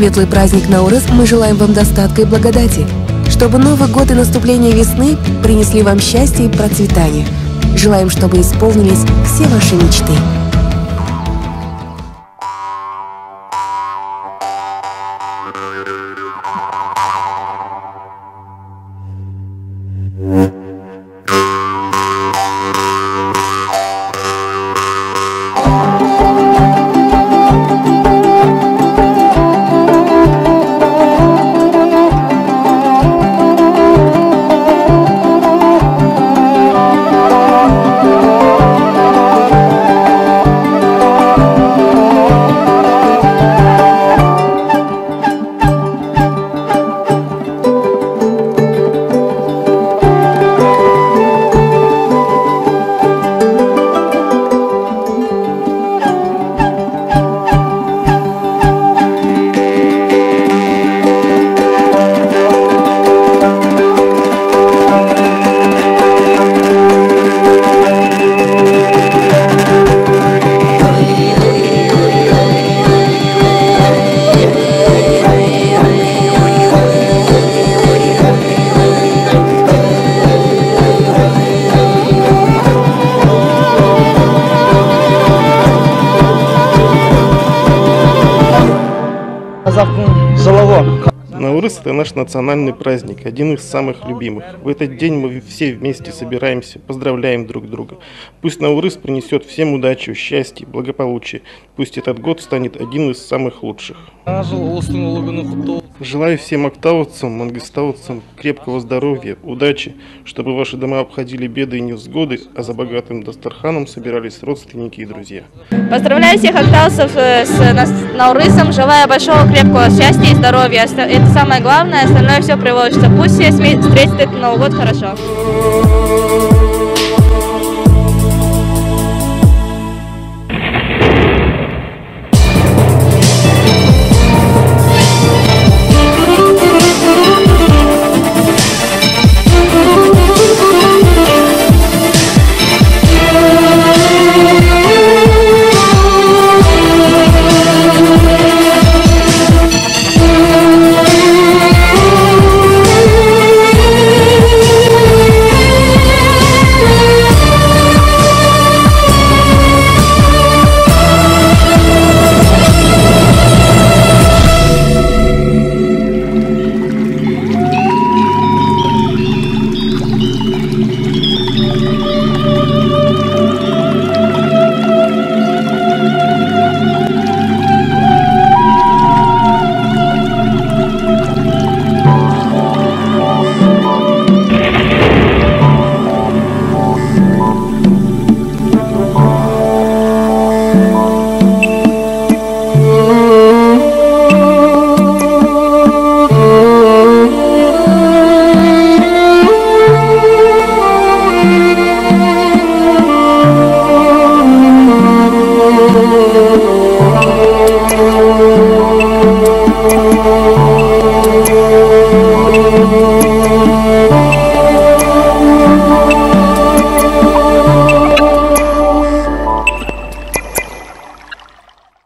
светлый праздник Наурыз мы желаем вам достатка и благодати, чтобы Новый год и наступление весны принесли вам счастье и процветание. Желаем, чтобы исполнились все ваши мечты. Наурыз – это наш национальный праздник, один из самых любимых. В этот день мы все вместе собираемся, поздравляем друг друга. Пусть Наурыз принесет всем удачу, счастье, благополучие. Пусть этот год станет один из самых лучших. Желаю всем октавовцам, мангистауцам крепкого здоровья, удачи, чтобы ваши дома обходили беды и невзгоды, а за богатым Дастарханом собирались родственники и друзья. Поздравляю всех акталцев э, с Наурызом, желаю большого крепкого счастья и здоровья. Это самое главное, остальное все приложится. Пусть все встретят этот Новый год хорошо.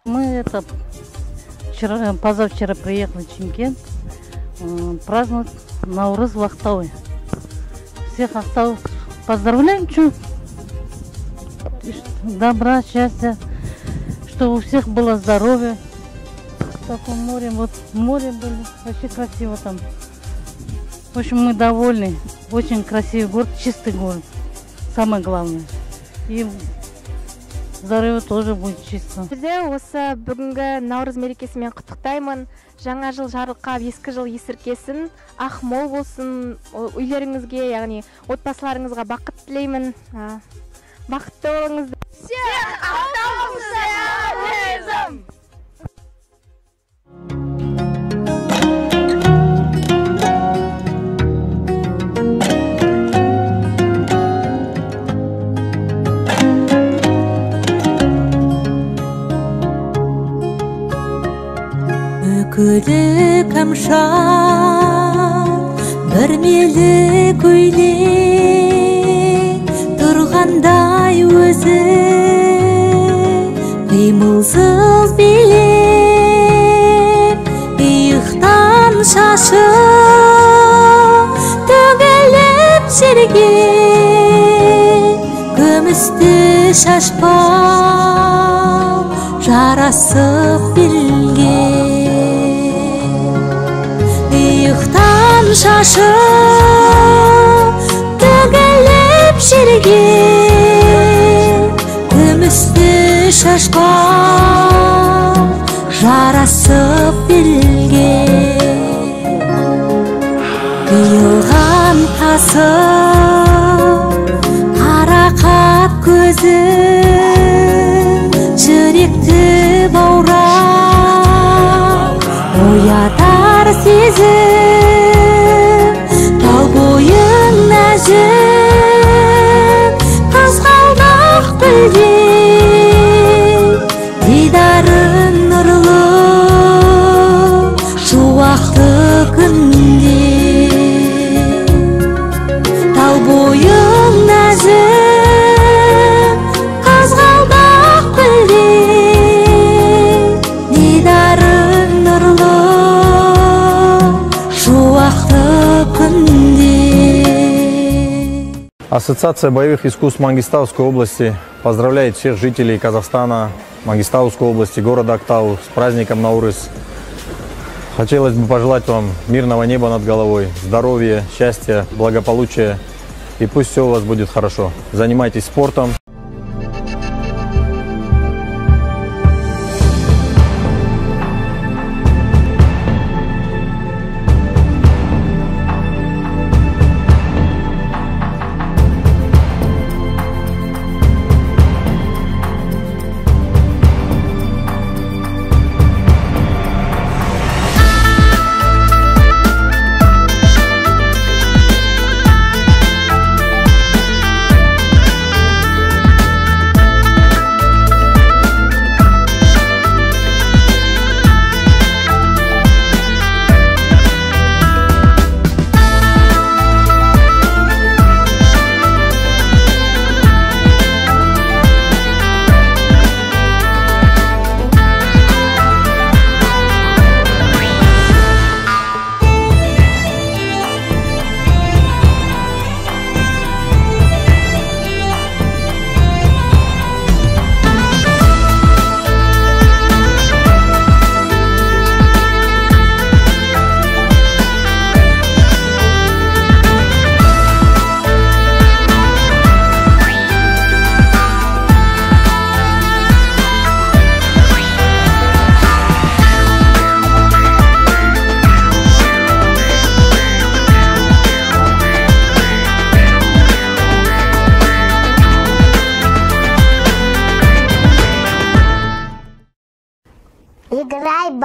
Мы это вчера, позавчера приехали в Чемкент э, праздновать Наурыз в Ахтауе. Всех Ахтау поздравляем, ш- Добра, счастья, чтобы у всех было здоровье В таком море, вот в море были, вообще красиво там. В общем, мы довольны. Очень красивый город, чистый город. Самое главное. И здоровье тоже будет чисто. сіздерді осы бүгінгі наурыз мерекесімен құттықтаймын жаңа жыл жарылқап ескі жыл есіркесін ақ мол болсын О- үйлеріңізге яғни отбасыларыңызға бақыт тілеймін А, бақытты болыңыздар бөлік бір мелі көйлек тұрғандай өзі қимылсыз билеп иықтан шашы төгіліп жерге Күмісті шашпа жарасып шашы төгіліп жерге күмісті шашпау жарасып білген қиылған тасы қарақат көзі Ассоциация боевых искусств Мангистауской области поздравляет всех жителей Казахстана, Мангистауской области, города Актау с праздником Наурыз. Хотелось бы пожелать вам мирного неба над головой, здоровья, счастья, благополучия. И пусть все у вас будет хорошо. Занимайтесь спортом.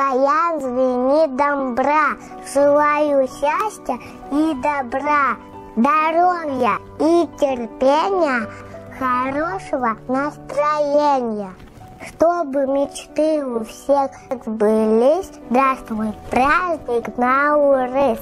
Баян, звени добра. Желаю счастья и добра, здоровья и терпения, хорошего настроения. Чтобы мечты у всех сбылись, здравствуй, праздник Наурыз.